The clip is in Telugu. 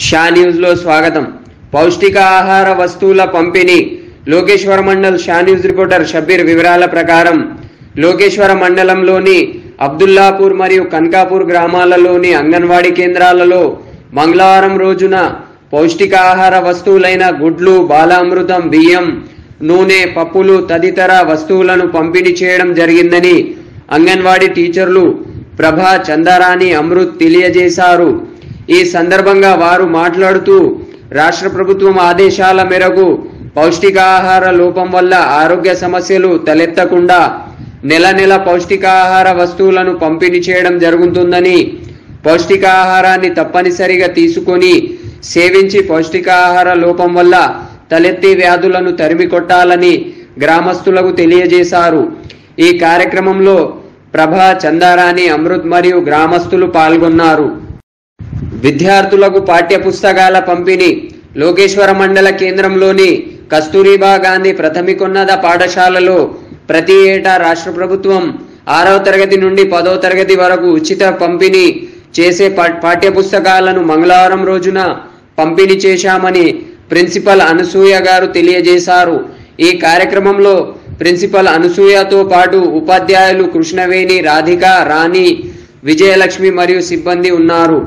షా న్యూస్లో స్వాగతం పౌష్టికాహార వస్తువుల పంపిణీ. లోకేశ్వర మండల్ షా న్యూస్ రిపోర్టర్ షబ్బీర్ వివరాల ప్రకారం లోకేశ్వర మండలంలోని అబ్దుల్లాపూర్ మరియు కన్కాపూర్ గ్రామాలలోని అంగన్వాడీ కేంద్రాలలో మంగళవారం రోజున పౌష్టికాహార వస్తువులైన గుడ్లు బాలామృతం బియ్యం నూనె పప్పులు తదితర వస్తువులను పంపిణీ చేయడం జరిగిందని అంగన్వాడీ టీచర్లు ప్రభా చందారాణి అమృత్ తెలియజేశారు. ఈ సందర్భంగా వారు మాట్లాడుతూ రాష్ట్ర ప్రభుత్వం ఆదేశాల మేరకు పౌష్టికాహార లోపం వల్ల ఆరోగ్య సమస్యలు తలెత్తకుండా నెల నెల పౌష్టికాహార వస్తువులను పంపిణీ చేయడం జరుగుతుందని పౌష్టికాహారాన్ని తప్పనిసరిగా తీసుకొని సేవించి పౌష్టికాహార లోపం వల్ల తలెత్తి వ్యాధులను తరిమి కొట్టాలని గ్రామస్తులకు తెలియజేశారు. ఈ కార్యక్రమంలో ప్రభా చందారాణి అమృత్ మరియు గ్రామస్తులు పాల్గొన్నారు. విద్యార్థులకు పాఠ్య పుస్తకాల పంపిణీ. లోకేశ్వర మండల కేంద్రంలోని కస్తూరిబా గాంధీ ప్రాథమికోన్నత పాఠశాలలో ప్రతి ఏటా రాష్ట్ర ప్రభుత్వం ఆరవ తరగతి నుండి పదవ తరగతి వరకు ఉచిత పంపిణీ చేసే పాఠ్యపుస్తకాలను పాఠ్య పుస్తకాలను మంగళవారం రోజున పంపిణీ చేశామని ప్రిన్సిపల్ అనసూయ గారు తెలియజేశారు. ఈ కార్యక్రమంలో ప్రిన్సిపల్ అనసూయతో పాటు ఉపాధ్యాయులు కృష్ణవేణి రాధిక రాణి విజయలక్ష్మి మరియు సిబ్బంది ఉన్నారు.